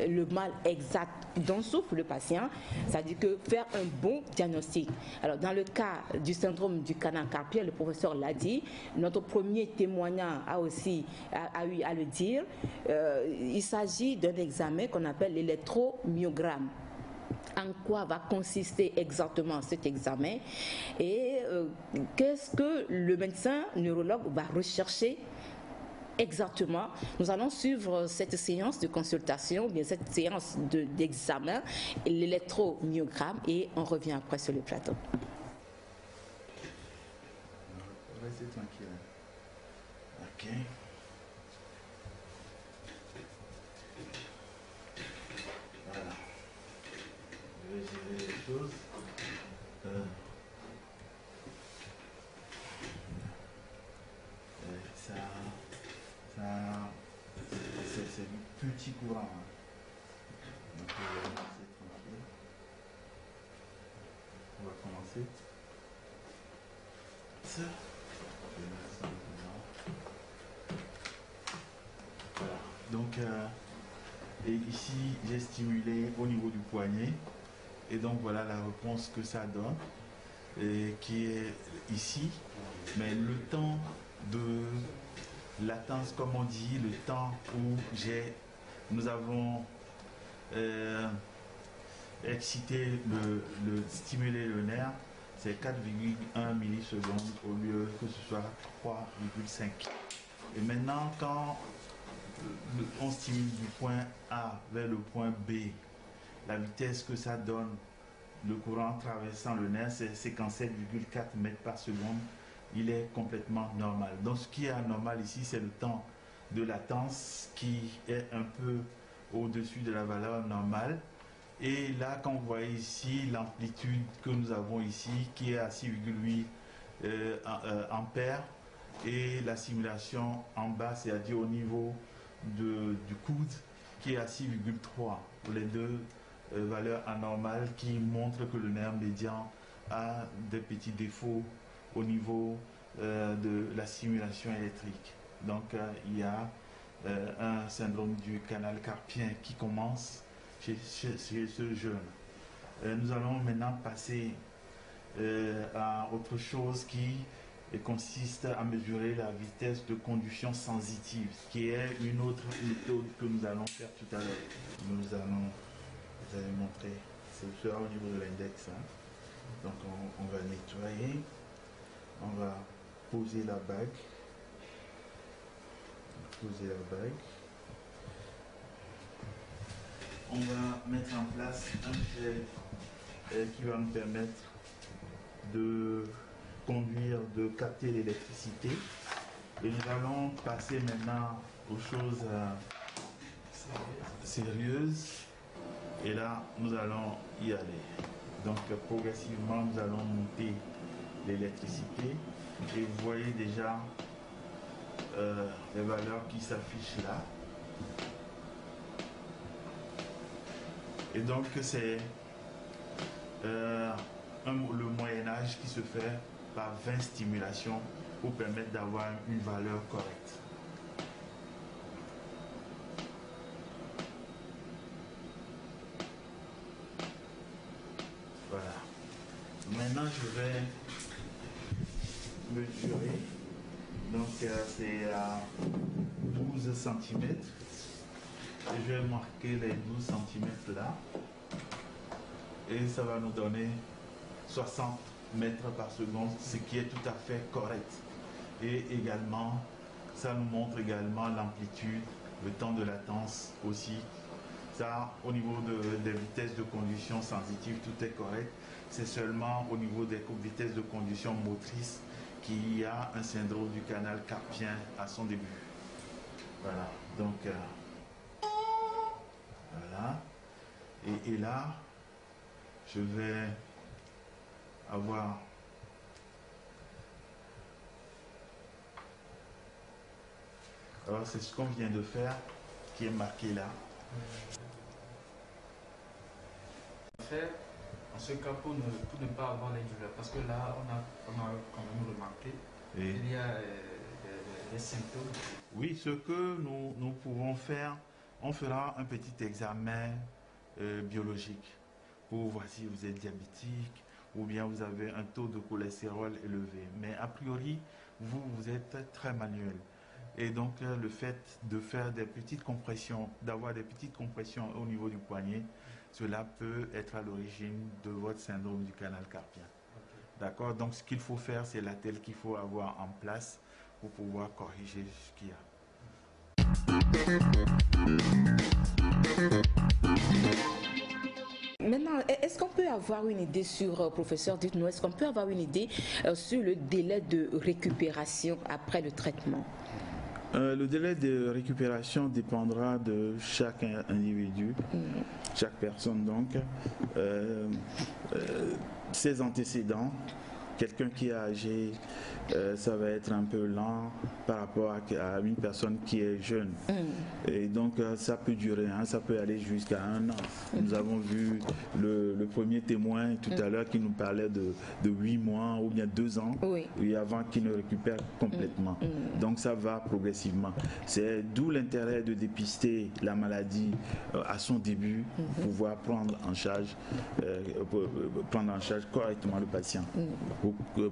le mal exact dont souffre le patient, c'est-à-dire que faire un bon diagnostic. Alors, dans le cas du syndrome du canal carpien, le professeur l'a dit, notre premier témoignant a aussi a, eu à le dire, euh, il s'agit d'un examen qu'on appelle l'électromyogramme en quoi va consister exactement cet examen? Et euh, qu'est-ce que le médecin neurologue va rechercher exactement Nous allons suivre cette séance de consultation, bien cette séance d'examen, l'électromyogramme, et on revient après sur le plateau. Restez tranquille. Ok. Voilà. Je vais gérer les choses. Euh, euh, ça, ça, c'est c'est du petit courant. hein. Donc, on va commencer tranquille. On va commencer. Ça. Je vais mettre ça dedans. Voilà. Euh, et ici, j'ai stimulé au niveau du poignet. Et donc, voilà la réponse que ça donne, et qui est ici. Mais le temps de latence, comme on dit, le temps où j'ai, nous avons euh, excité, le, le, stimulé le nerf, c'est 4,1 millisecondes au lieu que ce soit 3,5. Et maintenant, quand on stimule du point A vers le point B, la vitesse que ça donne, le courant traversant le nerf, c'est 57,4 mètres par seconde. Il est complètement normal. Donc ce qui est anormal ici, c'est le temps de latence qui est un peu au-dessus de la valeur normale. Et là, quand vous voyez ici l'amplitude que nous avons ici, qui est à 6,8 euh, euh, ampères, et la simulation en bas, c'est-à-dire au niveau de- du coude, qui est à 6,3 pour les deux euh, valeurs anormales qui montrent que le nerf médian a des petits défauts au niveau euh, de la simulation électrique. Donc euh, il y a un syndrome du canal carpien qui commence chez, chez- ce jeune. Nous allons maintenant passer à autre chose qui consiste à mesurer la vitesse de conduction sensitive, qui est une autre méthode que nous allons faire tout à l'heure. Nous allons, vous allez montrer, ce sera au niveau de l'index. hein. Donc on, on va nettoyer, on va poser la bague, poser la bague. On va mettre en place un gel euh, qui va nous permettre de conduire, de capter l'électricité. Et nous allons passer maintenant aux choses euh, sérieuses. Et là, nous allons y aller. Donc, progressivement, nous allons monter l'électricité. Et vous voyez déjà euh, les valeurs qui s'affichent là. Et donc, c'est euh, le Moyen Âge qui se fait par 20 stimulations pour permettre d'avoir une valeur correcte. Voilà. Maintenant, je vais mesurer. Donc, euh, c'est à 12 cm. Et je vais marquer les 12 cm là. Et ça va nous donner 60 mètres par seconde, ce qui est tout à fait correct. Et également, ça nous montre également l'amplitude, le temps de latence aussi. Ça, au niveau de- des vitesses de conduction sensitives, tout est correct. C'est seulement au niveau des vitesses de conduction motrice qu'il y a un syndrome du canal carpien à son début. Voilà, donc euh, voilà. Et là, je vais avoir alors c'est ce qu'on vient de faire qui est marqué là. Faire en ce cas pour ne, pour ne pas avoir les douleurs. Parce que là, on a, on a quand même remarqué qu'il y a euh, des symptômes. Oui, ce que nous, nous pouvons faire, on fera un petit examen euh, biologique. Pour voir si vous êtes diabétique ou bien vous avez un taux de cholestérol élevé. Mais a priori, vous, vous êtes très manuel. Et donc, euh, le fait de faire des petites compressions, d'avoir des petites compressions au niveau du poignet, cela peut être à l'origine de votre syndrome du canal carpien. D'accord? Donc, ce qu'il faut faire, c'est la telle qu'il faut avoir en place pour pouvoir corriger ce qu'il y a. avoir une idée sur, euh, professeur, dites-nous, est-ce qu'on peut avoir une idée euh, sur le délai de récupération après le traitement? Euh, le délai de récupération dépendra de chaque individu, mm. chaque personne donc. ses antécédents, quelqu'un qui est âgé, euh, ça va être un peu lent par rapport à, une personne qui est jeune. Mm. Et donc, euh, ça peut durer, hein, ça peut aller jusqu'à un an. Mm. Nous avons vu le, premier témoin tout à mm. l'heure qui nous parlait de, de 8 mois ou bien 2 ans, oui. avant qu'il ne récupère complètement. Donc, ça va progressivement. C'est d'où l'intérêt de dépister la maladie euh, à son début pour mm-hmm. pouvoir prendre en charge, prendre en charge correctement le patient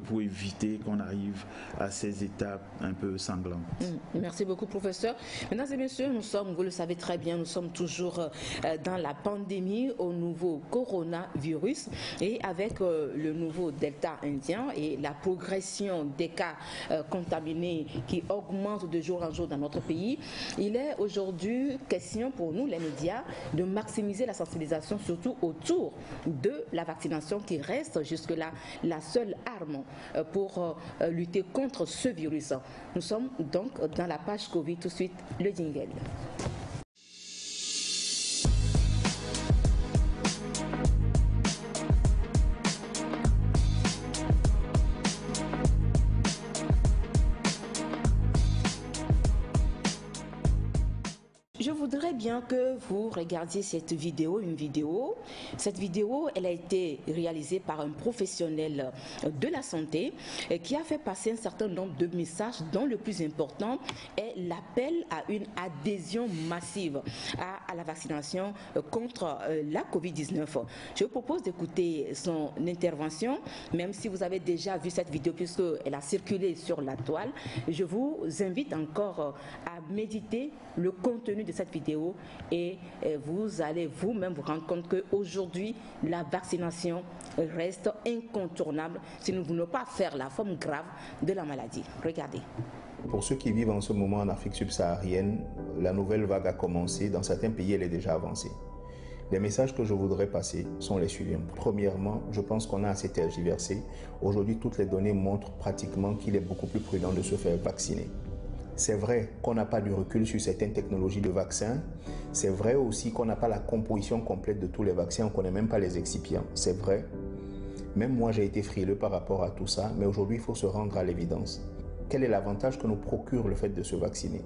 pour, éviter qu'on arrive à ces étapes un peu sanglantes. Mm. Merci beaucoup, professeur. Mesdames et messieurs, nous sommes, vous le savez très bien, nous sommes toujours euh, dans la pandémie au nouveau coronavirus et avec euh, le nouveau Delta indien et la progression des cas euh, contaminés qui augmente de jour en jour dans notre pays, il est aujourd'hui question pour nous, les médias, de maximiser la sensibilisation, surtout autour de la vaccination qui reste jusque-là la seule arme pour lutter contre ce virus. Nous sommes donc dans la page Covid. Tout de suite, le jingle. Voudrais bien que vous regardiez cette vidéo, une vidéo. Cette vidéo, elle a été réalisée par un professionnel de la santé qui a fait passer un certain nombre de messages dont le plus important est l'appel à une adhésion massive à, la vaccination contre euh, la COVID-19. Je vous propose d'écouter son intervention, même si vous avez déjà vu cette vidéo puisqu'elle a circulé sur la toile. Je vous invite encore à méditer le contenu de cette vidéo et vous allez vous-même vous rendre compte qu'aujourd'hui, la vaccination reste incontournable si nous ne voulons pas faire la forme grave de la maladie. Regardez. Pour ceux qui vivent en ce moment en Afrique subsaharienne, la nouvelle vague a commencé. Dans certains pays, elle est déjà avancée. Les messages que je voudrais passer sont les suivants. Premièrement, je pense qu'on a assez tergiversé. Aujourd'hui, toutes les données montrent pratiquement qu'il est beaucoup plus prudent de se faire vacciner. C'est vrai qu'on n'a pas du recul sur certaines technologies de vaccins. C'est vrai aussi qu'on n'a pas la composition complète de tous les vaccins. On ne connaît même pas les excipients. C'est vrai. Même moi, j'ai été frileux par rapport à tout ça. Mais aujourd'hui, il faut se rendre à l'évidence. Quel est l'avantage que nous procure le fait de se vacciner?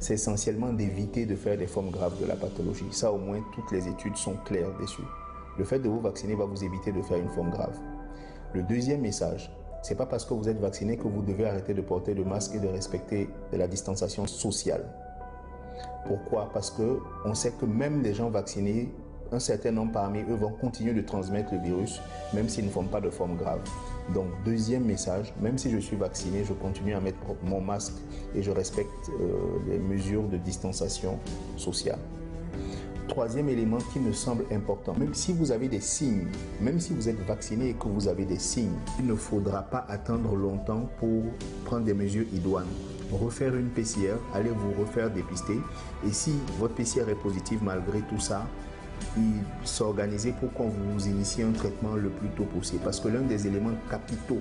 C'est essentiellement d'éviter de faire des formes graves de la pathologie. Ça, au moins, toutes les études sont claires dessus. Le fait de vous vacciner va vous éviter de faire une forme grave. Le deuxième message, c'est pas parce que vous êtes vacciné que vous devez arrêter de porter le masque et de respecter la distanciation sociale. Pourquoi? Parce que on sait que même les gens vaccinés, un certain nombre parmi eux vont continuer de transmettre le virus, même s'ils ne font pas de forme grave. Donc, deuxième message, même si je suis vacciné, je continue à mettre mon masque et je respecte euh, les mesures de distanciation sociale troisième élément qui me semble important, même si vous avez des signes, même si vous êtes vacciné et que vous avez des signes, il ne faudra pas attendre longtemps pour prendre des mesures idoines. Refaire une PCR, allez vous refaire dépister. Et si votre PCR est positive malgré tout ça, s'organiser pour qu'on vous initie un traitement le plus tôt possible. Parce que l'un des éléments capitaux,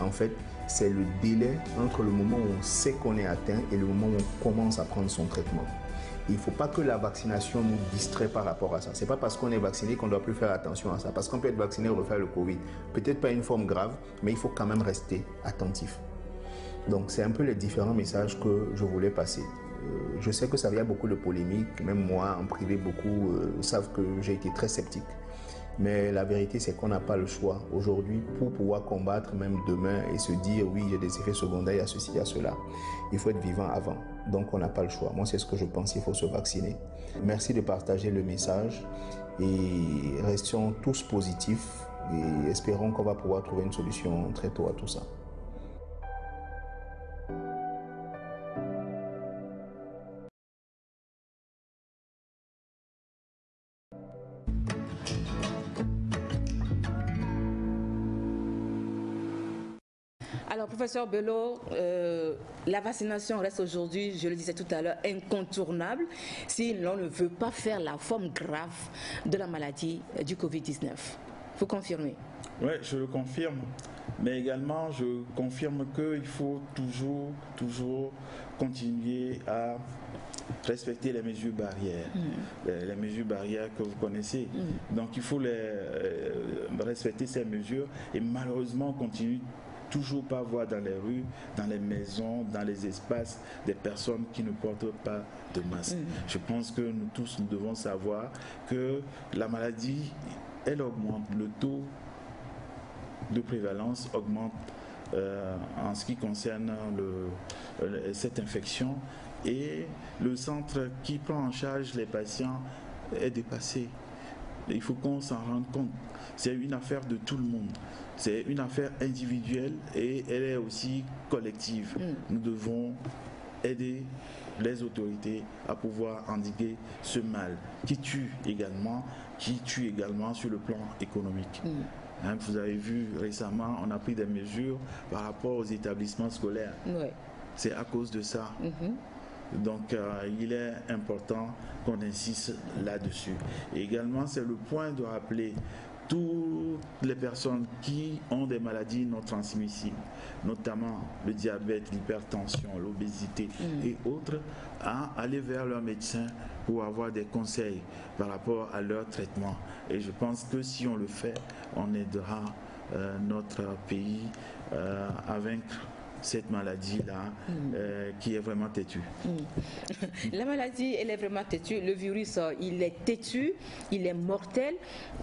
en fait, c'est le délai entre le moment où on sait qu'on est atteint et le moment où on commence à prendre son traitement. Il ne faut pas que la vaccination nous distrait par rapport à ça. Ce n'est pas parce qu'on est vacciné qu'on ne doit plus faire attention à ça. Parce qu'on peut être vacciné et refaire le Covid. Peut-être pas une forme grave, mais il faut quand même rester attentif. Donc c'est un peu les différents messages que je voulais passer. Euh, je sais que ça vient beaucoup de polémiques, même moi en privé, beaucoup euh, savent que j'ai été très sceptique. Mais la vérité, c'est qu'on n'a pas le choix aujourd'hui pour pouvoir combattre même demain et se dire oui, a des effets secondaires, a ceci, a cela. Il faut être vivant avant. Donc on n'a pas le choix. Moi, c'est ce que je pense, il faut se vacciner. Merci de partager le message et restons tous positifs et espérons qu'on va pouvoir trouver une solution très tôt à tout ça. Professeur Bello, euh, la vaccination reste aujourd'hui, je le disais tout à l'heure, incontournable si l'on ne veut pas faire la forme grave de la maladie du Covid-19. Vous confirmez? Oui, je le confirme. Mais également, je confirme qu'il faut toujours, toujours continuer à respecter les mesures barrières, mm. les, mesures barrières que vous connaissez. Mm. Donc il faut les, euh, respecter ces mesures et malheureusement on continue toujours pas voir dans les rues, dans les maisons, dans les espaces des personnes qui ne portent pas de masque. Mm. Je pense que nous tous nous devons savoir que la maladie, elle augmente, le taux de prévalence augmente euh, en ce qui concerne le, cette infection et le centre qui prend en charge les patients est dépassé. Il faut qu'on s'en rende compte. C'est une affaire de tout le monde. C'est une affaire individuelle et elle est aussi collective. Mm. Nous devons aider les autorités à pouvoir endiguer ce mal qui tue également, qui tue également sur le plan économique. Mm. Hein, vous avez vu récemment, on a pris des mesures par rapport aux établissements scolaires. C'est à cause de ça. Mm-hmm. Donc, euh, il est important qu'on insiste là-dessus. Également, c'est le point de rappeler toutes les personnes qui ont des maladies non transmissibles, notamment le diabète, l'hypertension, l'obésité mm. et autres, à aller vers leur médecin pour avoir des conseils par rapport à leur traitement. Et je pense que si on le fait, on aidera euh, notre pays euh, à vaincre cette maladie-là mm. euh, qui est vraiment têtue. Mm. La maladie, elle est vraiment têtue. Le virus, euh, il est têtu, il est mortel.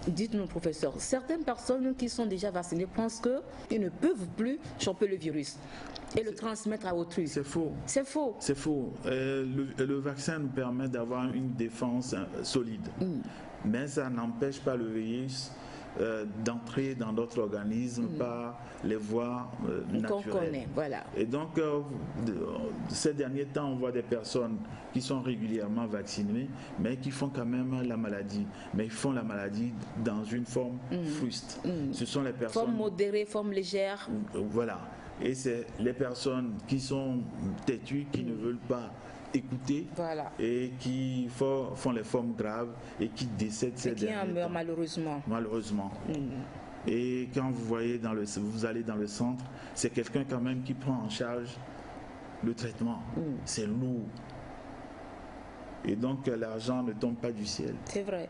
Dites-nous, professeur, certaines personnes qui sont déjà vaccinées pensent qu'ils ne peuvent plus choper le virus et le transmettre à autrui. C'est faux. C'est faux. C'est faux. Euh, le, vaccin nous permet d'avoir une défense solide. Mm. Mais ça n'empêche pas le virus euh, d'entrer dans notre organisme mm. par les voies euh, naturelles. voilà. Et donc, euh, ces derniers temps, on voit des personnes qui sont régulièrement vaccinées, mais qui font quand même la maladie. Mais ils font la maladie dans une forme mm. fruste. Mm. Ce sont les personnes... Forme modérée, forme légère. Voilà. Et c'est les personnes qui sont têtues, qui ne veulent pas écouter et qui font, font, les formes graves et qui décèdent ces et qui en meurent malheureusement. Malheureusement. Mm. Et quand vous voyez dans le, vous allez dans le centre, c'est quelqu'un quand même qui prend en charge le traitement. Mm. C'est lourd. Et donc l'argent ne tombe pas du ciel. C'est vrai.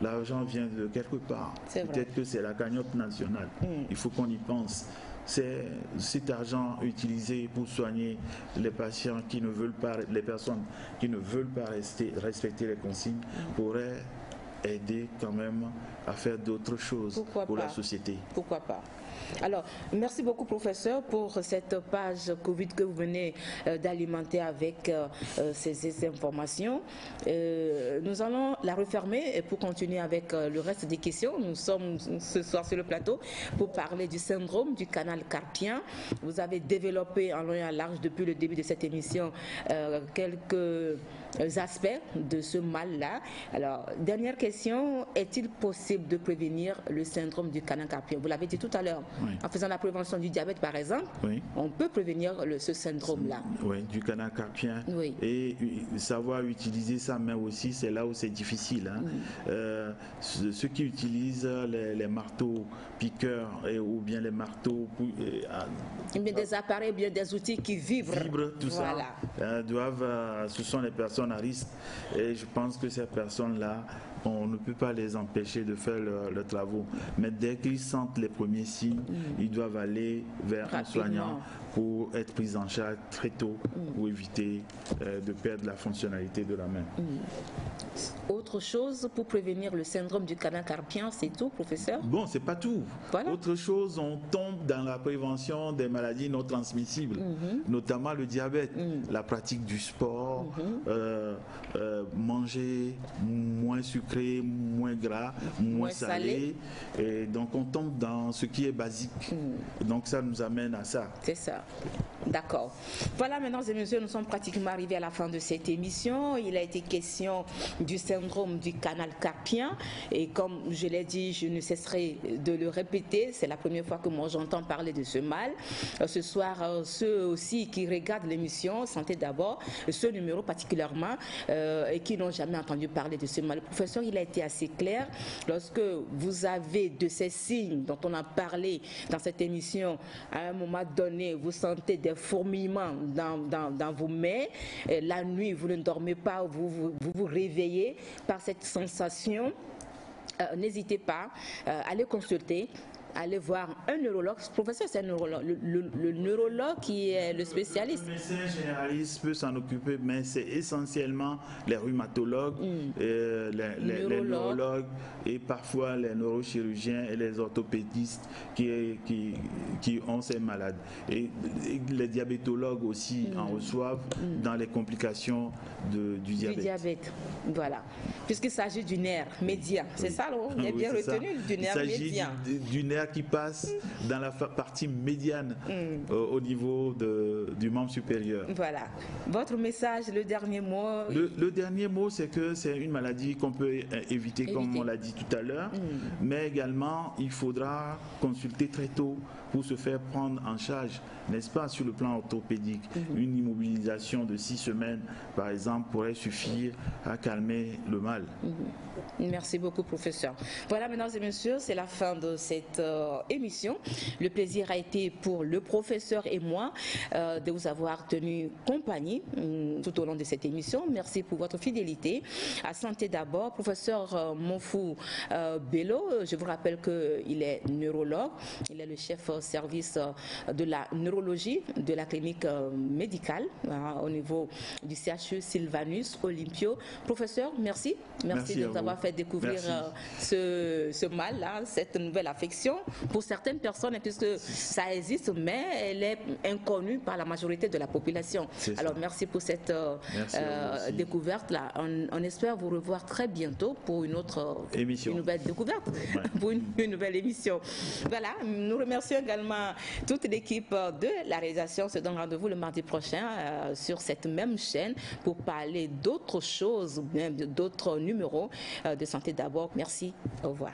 L'argent vient de quelque part. Peut-être que c'est la cagnotte nationale. Mm. Il faut qu'on y pense c'est cet argent utilisé pour soigner les patients qui ne veulent pas, les personnes qui ne veulent pas rester, respecter les consignes pourrait aider quand même à faire d'autres choses pour la société. Pourquoi pas? Alors, merci beaucoup, professeur, pour cette page Covid que vous venez euh, d'alimenter avec euh, euh, ces, informations. nous allons la refermer pour continuer avec le reste des questions. Nous sommes ce soir sur le plateau pour parler du syndrome du canal carpien. Vous avez développé en long et en large depuis le début de cette émission quelques aspects de ce mal-là. Alors, dernière question, est-il possible de prévenir le syndrome du canal carpien? Vous l'avez dit tout à l'heure. En faisant la prévention du diabète, par exemple, on peut prévenir ce syndrome-là. Oui, du canal carpien. Et savoir utiliser sa main aussi, c'est là où c'est difficile. Hein. Euh, ceux qui utilisent les, marteaux piqueurs et, ou bien les marteaux... Euh, bien des appareils, bien des outils qui vibrent. Vibrent, tout ça. Euh, doivent, ce sont les personnes à risque. Et je pense que ces personnes-là on ne peut pas les empêcher de faire leurs travaux. Mais dès qu'ils sentent les premiers signes, mm. ils doivent aller vers un soignant pour être pris en charge très tôt mm. pour éviter euh, de perdre la fonctionnalité de la main. Mm. Autre chose pour prévenir le syndrome du canal carpien, c'est tout, professeur? Bon, c'est pas tout. Autre chose, on tombe dans la prévention des maladies non transmissibles, mm-hmm. notamment le diabète, la pratique du sport, mm-hmm. euh, euh, manger moins sucré moins gras, moins, salé. Et donc on tombe dans ce qui est basique. Donc ça nous amène à ça. C'est ça. D'accord. Voilà, mesdames et messieurs, nous sommes pratiquement arrivés à la fin de cette émission. Il a été question du syndrome du canal carpien. Et comme je l'ai dit, je ne cesserai de le répéter. C'est la première fois que moi j'entends parler de ce mal. Euh, ce soir, euh, ceux aussi qui regardent l'émission, Santé d'abord, ce numéro particulièrement, euh, et qui n'ont jamais entendu parler de ce mal. Le professeur, il a été assez clair. Lorsque vous avez de ces signes dont on a parlé dans cette émission, à un moment donné, vous sentez des fourmillements dans, dans, vos mains. la nuit, vous ne dormez pas, vous vous, vous, réveillez par cette sensation. Euh, n'hésitez pas euh, à aller consulter aller voir un neurologue. Professeur, c'est neurologue. Le, neurologue qui est le spécialiste. Le médecin généraliste peut s'en occuper, mais c'est essentiellement les rhumatologues, mm. euh, les, neurologues et parfois les neurochirurgiens et les orthopédistes qui, qui, qui ont ces malades. Et, les diabétologues aussi mm. en reçoivent mm. dans les complications de, du diabète. Du diabète, voilà. Puisqu'il s'agit du nerf médian, c'est ça, Il est bien retenu, du nerf médian. Du, du nerf qui passe dans la partie médiane mm. euh, au niveau de, du membre supérieur. Voilà. Votre message, le dernier mot Le, dernier mot, c'est que c'est une maladie qu'on peut euh, éviter, comme on l'a dit tout à l'heure, mm. mais également, il faudra consulter très tôt pour se faire prendre en charge, n'est-ce pas, sur le plan orthopédique. Mm-hmm. Une immobilisation de six semaines, par exemple, pourrait suffire à calmer le mal. Mm-hmm. Merci beaucoup, professeur. Voilà, mesdames et messieurs, c'est la fin de cette euh, émission. Le plaisir a été pour le professeur et moi euh, de vous avoir tenu compagnie mm, tout au long de cette émission. Merci pour votre fidélité. À santé d'abord, professeur euh, Monfou Bello, je vous rappelle qu'il est neurologue, il est le chef service de la neurologie de la clinique médicale au niveau du CHU Sylvanus Olympio. Professeur, merci. Merci, de nous avoir fait découvrir ce, ce mal-là, cette nouvelle affection pour certaines personnes, puisque ça existe, mais elle est inconnue par la majorité de la population. Alors merci pour cette euh, euh, découverte-là. On, espère vous revoir très bientôt pour une autre émission. Une nouvelle découverte, pour une, nouvelle émission. Voilà, nous remercions également toute l'équipe de la réalisation. Se donne rendez-vous le mardi prochain euh, sur cette même chaîne pour parler d'autres choses, d'autres numéros de santé d'abord. Merci, au revoir.